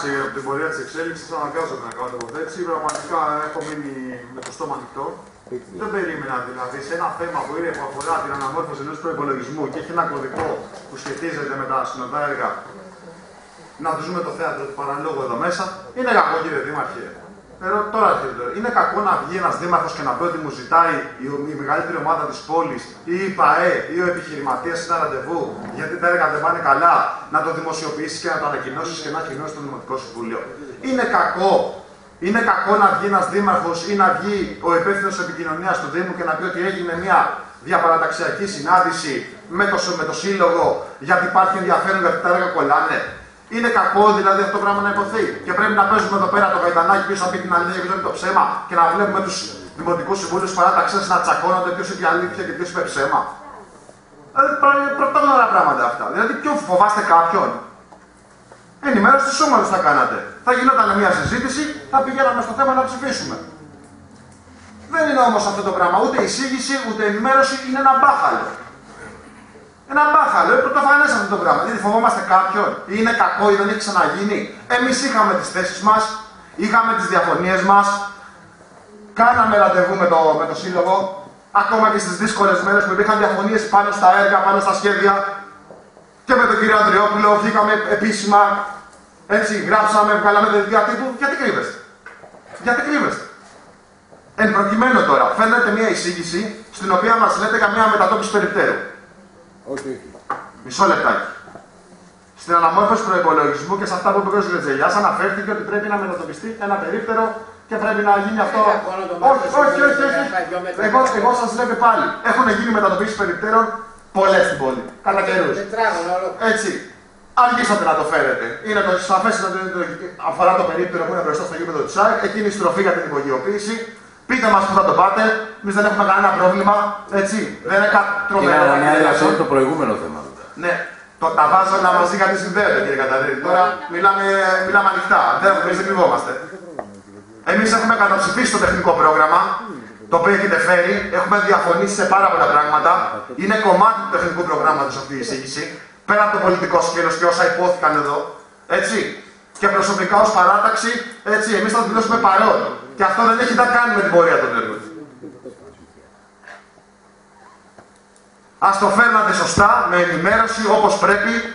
Από την πορεία της εξέλιξης αναγκάζομαι να κάνω τοποθέτηση. Πραγματικά έχω μείνει με το στόμα ανοιχτό. Δεν περίμενα δηλαδή σε ένα θέμα που είναι που αφορά την αναμόρφωση ενός προπολογισμού και έχει ένα κωδικό που σχετίζεται με τα συνοδά έργα να δούμε το θέατρο του παραλόγου εδώ μέσα. Είναι κακό κύριε Δήμαρχε. Pero τώρα είναι κακό να βγει ένας δήμαρχος και να πει ότι μου ζητάει η, η μεγαλύτερη ομάδα της πόλης ή η ΠαΕ ή ο επιχειρηματίας ένα ραντεβού γιατί τα έργα δεν πάνε καλά, να το δημοσιοποιήσεις και να το ανακοινώσεις και να ανακοινώσεις το Δημοτικό Συμβούλιο. Είναι κακό. Είναι κακό να βγει ένας δήμαρχος ή να βγει ο υπεύθυνος επικοινωνίας του Δήμου και να πει ότι έγινε μια διαπαραταξιακή συνάντηση με το, με το σύλλογο γιατί υπάρχει ενδιαφέρον γιατί τα έργα κολλάνε. Είναι κακό δηλαδή αυτό το πράγμα να υποθεί. Και πρέπει να παίζουμε εδώ πέρα το γαϊτανάκι πίσω από την αλήθεια, πίσω από το ψέμα και να βλέπουμε τους δημοτικούς συμβούλους παράταξε να τσακώνονται ποιος είπε αλήθεια και ποιος είπε ψέμα. Δηλαδή πρωτόγνωρα πράγματα αυτά. Δηλαδή ποιο φοβάστε κάποιον; Ενημέρωση τη σώματο θα κάνατε. Θα γινόταν μια συζήτηση, θα πηγαίναμε στο θέμα να ψηφίσουμε. Δεν είναι όμως αυτό το πράγμα. Ούτε εισήγηση, ούτε ενημέρωση είναι ένα μπάχαλο. Ένα μπάχαλο, είναι πρωτοφανέ αυτό το πράγμα. Δηλαδή φοβόμαστε κάποιον, ή είναι κακό ή δεν έχει ξαναγίνει. Εμείς είχαμε τις θέσεις μας, είχαμε τις διαφωνίες μας, κάναμε ραντεβού με το, με το σύλλογο, ακόμα και στις δύσκολες μέρες που υπήρχαν διαφωνίες πάνω στα έργα, πάνω στα σχέδια. Και με τον κύριο Ανδριόπουλο βγήκαμε επίσημα, έτσι γράψαμε, βγάλαμε δελτία τύπου. Γιατί κρύβεστε; Γιατί κρύβεστε; Εν προκειμένου τώρα, φαίνεται μια εισήγηση στην οποία μας λέτε για μια μετατόπιση περιπτέρου. Όχι. Μισό λεπτάκι. Στην αναμόρφωση προπολογισμού και σε αυτά που είπε ο κ. Ρετζελιά αναφέρθηκε ότι πρέπει να μετατοπιστεί ένα περίπτερο και πρέπει να γίνει αυτό. Όχι, όχι, όχι. όχι. Εγώ, εγώ σας λέω και πάλι. Έχουν γίνει μετατοπίσεις περιπτέρων πολλές στην πόλη. Κατά καιρούς. Έτσι. Αργήσατε να το φέρετε. Είναι το σαφές ότι αφορά το περίπτερο που είναι μπροστά στο γήπεδο του ΣΑΙ. Εκείνη η στροφή για την υπογειοποίηση. Πείτε μας που θα το πάτε. Εμείς δεν έχουμε κανένα πρόβλημα. Έτσι. Δεν είναι κάτι τρομερό. Είναι το προηγούμενο θέμα. Ναι. Το, τα βάζω να μαζί γιατί συνδέονται κύριε Καταδρίτη. Τώρα μιλάμε, μιλάμε ανοιχτά. Δεν, εμείς δεν κρυβόμαστε. Εμείς έχουμε καταψηφίσει το τεχνικό πρόγραμμα το οποίο έχετε φέρει. Έχουμε διαφωνήσει σε πάρα πολλά πράγματα. Είναι κομμάτι του τεχνικού προγράμματος αυτή η εισήγηση. Πέρα από το πολιτικό σκέλος και όσα υπόθηκαν εδώ. Έτσι. Και προσωπικά ως παράταξη, έτσι, εμείς θα το δηλώσουμε παρόν. Και αυτό δεν έχει να κάνει με την πορεία των έργων. Ας το φέρνατε σωστά, με ενημέρωση, όπως πρέπει,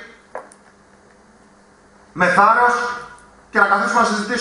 με θάρρος και να καθίσουμε να συζητήσουμε.